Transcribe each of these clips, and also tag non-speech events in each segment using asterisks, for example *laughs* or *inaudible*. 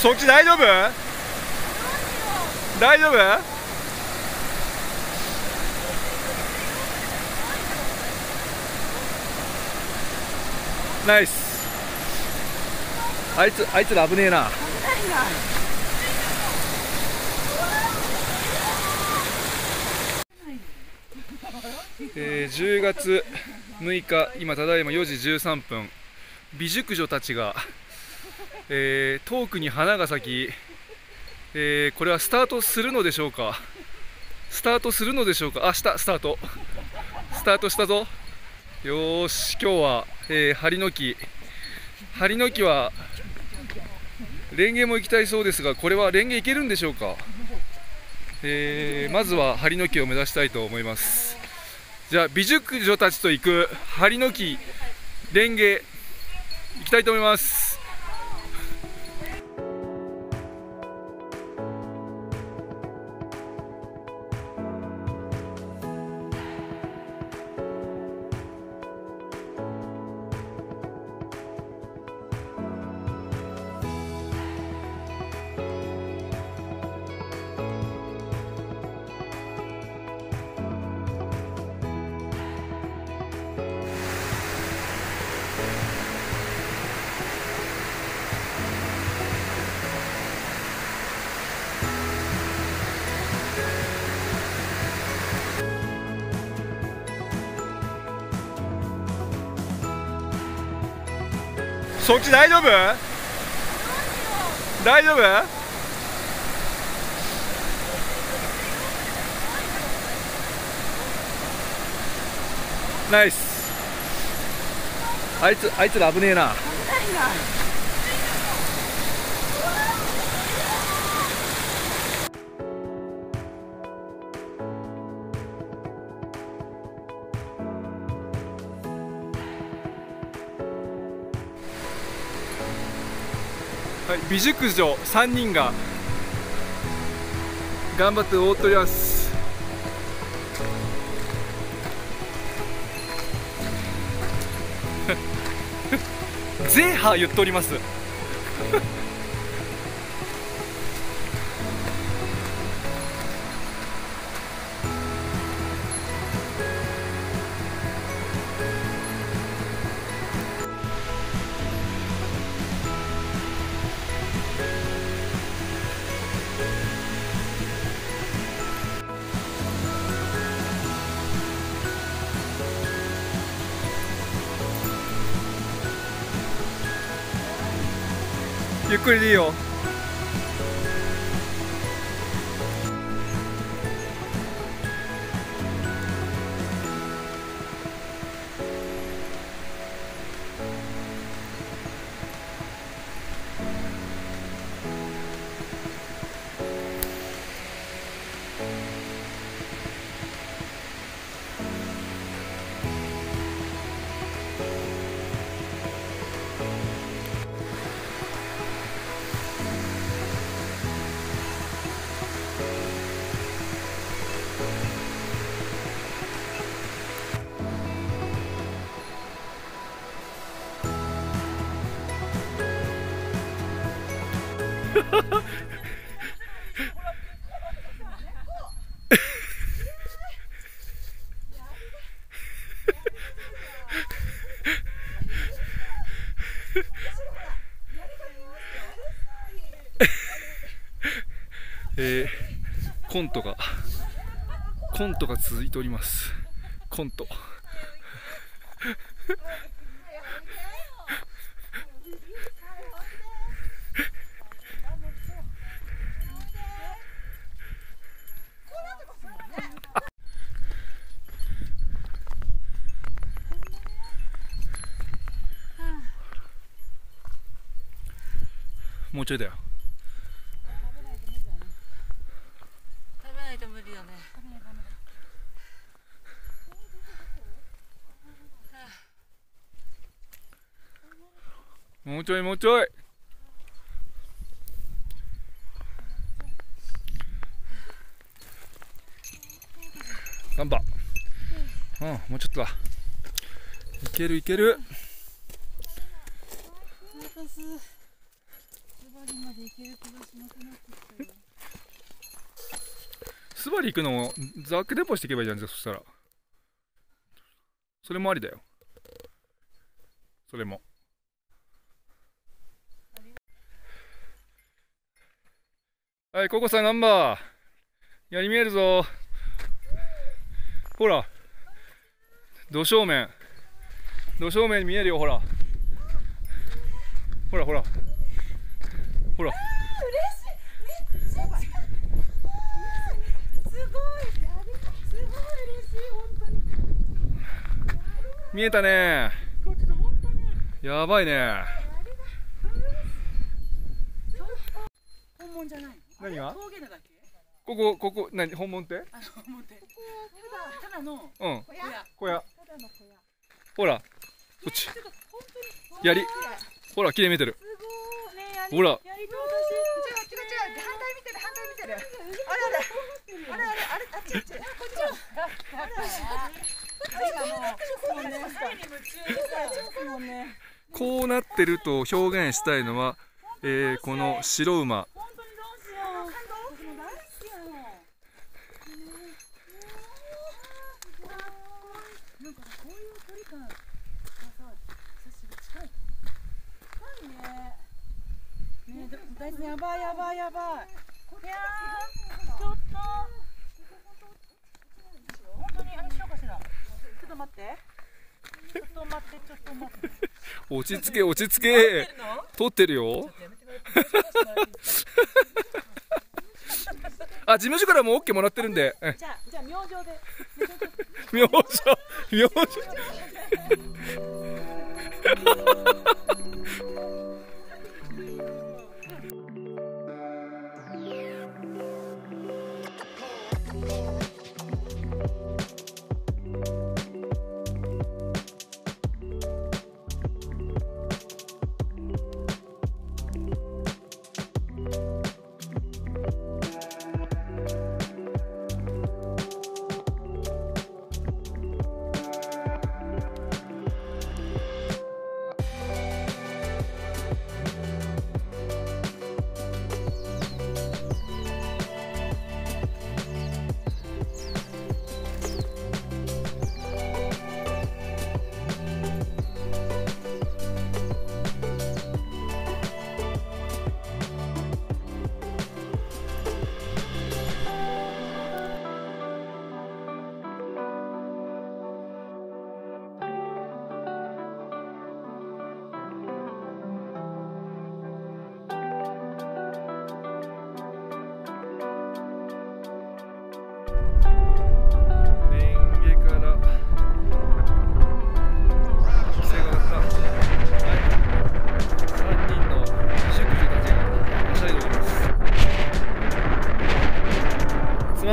そっち大丈夫？大丈夫？ナイス。あいつあいつら危ねえな。えー、10月6日今ただいま4時13分。美熟女たちが、えー、遠くに花が咲き、えー、これはスタートするのでしょうか？スタートするのでしょうか？あしたスタート。スタートしたぞ。よし今日は、えー、針の木。針の木はレンゲも行きたいそうですがこれはレンゲ行けるんでしょうか、えー、まずは針の木を目指したいと思います。じゃあ美熟女たちと行く針の木レンゲ行きたいと思います。そっち大丈夫大丈夫ナイスあいつあいつら危ねえな危ない、美熟女3人が頑張って踊っております。*laughs* ゼーハー言っております。ゆっく *laughs* えー、コントがコントが続いております。コント。もうちょいだよ。食べないと無理よね。もうちょいもうちょい。ガンバ。うんもうちょっとだ。いけるいけるお腹すズバリまで行ける気がしなくなってきたよ。スバリ行くのもザックデポしていけばいいじゃんそしたら。それもありだよ。それも。はいココさんナンバーやり見えるぞほら。土正面。土正面に見えるよほら。ほらほら。ほら。すごい。すごい嬉しい本当に。見えたね。やばいね本物じゃないの？何が？峠なだけ？ここここ何本物って？あの思って。ただただのうん小屋。小屋ただの小屋。ほらこっち。やりほら綺麗に見えてるすごい。ねやりほらこうなってると表現したいのは、えーこの白馬。や。ばいやばいやばい。いや、ちょっと。にあれしようかしら。ちょっと待って。*laughs* ちょっと待って、ちょっと待って。落ち着け落ち着け撮ってるよ *laughs* あ事務所からも OK もらってるんでえじゃあ、じゃあ、明星で。*laughs* 明星明星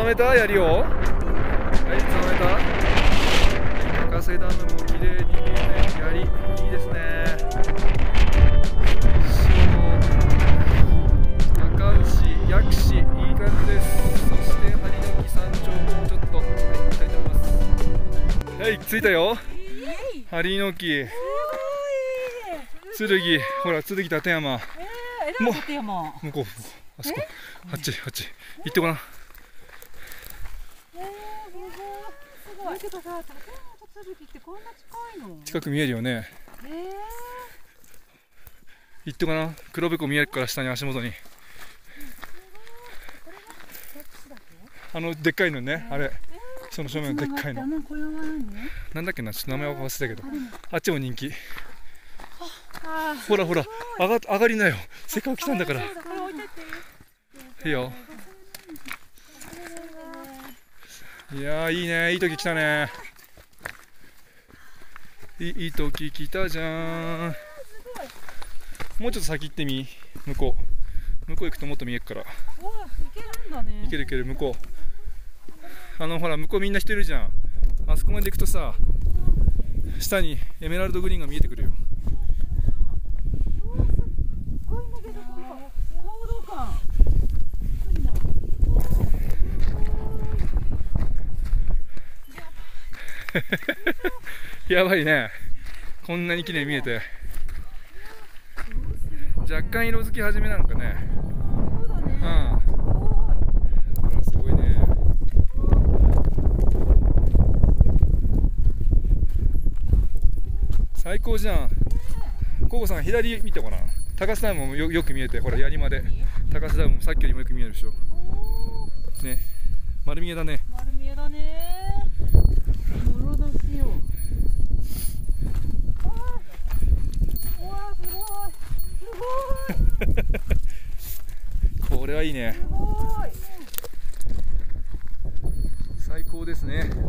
めた槍を。はいつまめた。高瀬ダムも綺麗に見えて槍いいですね。赤牛薬師いい感じです。そして針の木山頂もちょっとはい行きたいと思います。はい着いたよ。針の木。剣。ほら剣立山。ええ、もう。向こうあそこ。あっちあっち。行ってごらんえー、すごい。すごい。てかさ、立山と剣ってこんな近いの？近く見えるよね。えー、行ってごらん。黒部湖見えるから下に足元に。あのでっかいのねあれ。その正面のでっかいの？なんだっけなちょっと名前は忘れたけど。あっちも人気。あほらほら上が上がりなよ。せっかく来たんだから。いいよいやーいいね。いい時来たね。いいい時来たじゃん。もうちょっと先行ってみ向こう。向こう行くともっと見えるから。うわ、いけるんだね。いけるいける向こう。あのほら向こうみんなしてるじゃん。あそこまで行くとさ下にエメラルドグリーンが見えてくるよすごいんだけど、この行動感。*laughs* やばいね。こんなに綺麗に見えて。若干色づき始めなのかね。そうん。すごいね。最高じゃん。ココさん左見てごらん。高須ダムもよよく見えて。ほら槍まで。高須ダムもさっきよりもよく見えるでしょ。ね。丸見えだね丸見えだねもろ出しよあーうわすごいすこれはいいね。すごい最高ですね。すご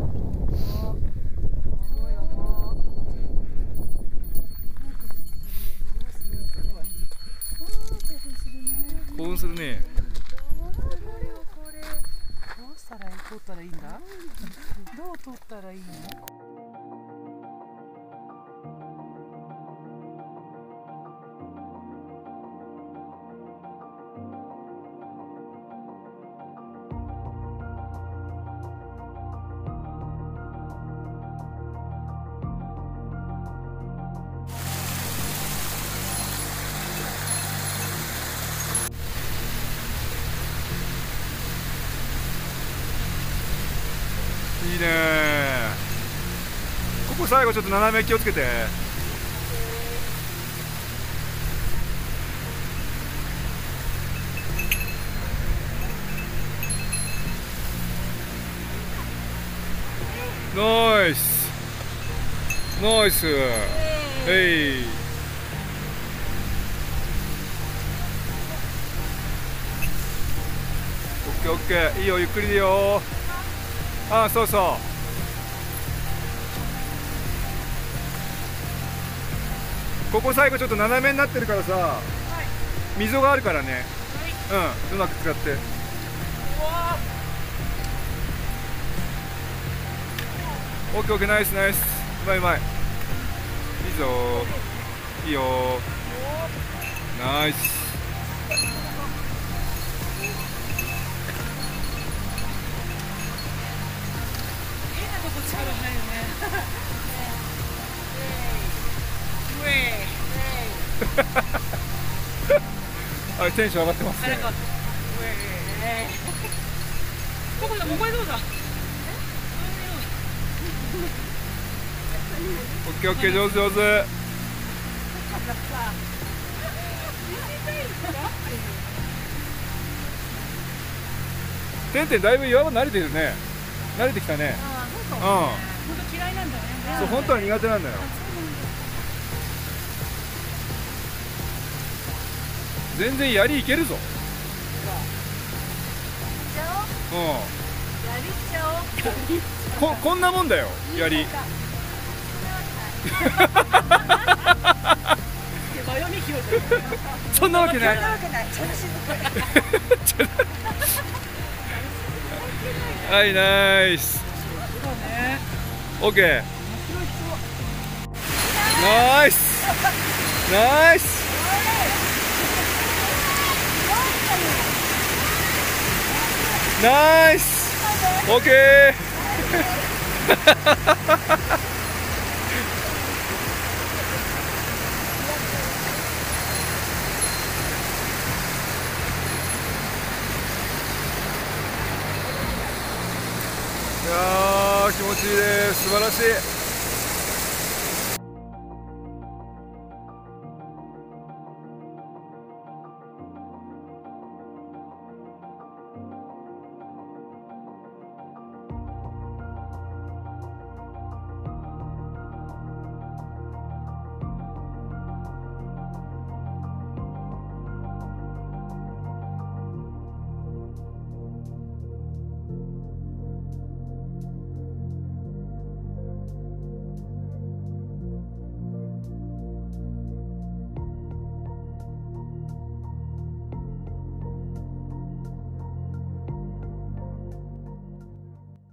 いやば興奮するねどうしたらいい撮ったらいいんだ？どう撮ったらいいの？最後ちょっと斜め気をつけて。ナイス。ナイス。へいオッケーオッケー。いいよゆっくりでよ。ああそうそう。ここ最後ちょっと斜めになってるからさ、溝があるからね、うんうまく使って。オッケーオッケーナイスナイス。うまいうまい。いいぞ。いいよ。ナイス。変なとこ力入るね *laughs* あテンション上がってますね。ここだここへどうだオッケーオッケー上手上手。てんてんだいぶ岩場慣れてるね。慣れてきたね。ああそううか本当嫌いなんだね。んそう本当は苦手なんだよ全然槍いけるぞ。うんやりちゃおう。ここんなもんだよ槍マヨネ広くそんなわけない。はいナイス。オッケー。ナイス。ナイスナイスオッケーいや気持ちいいです。素晴らしい。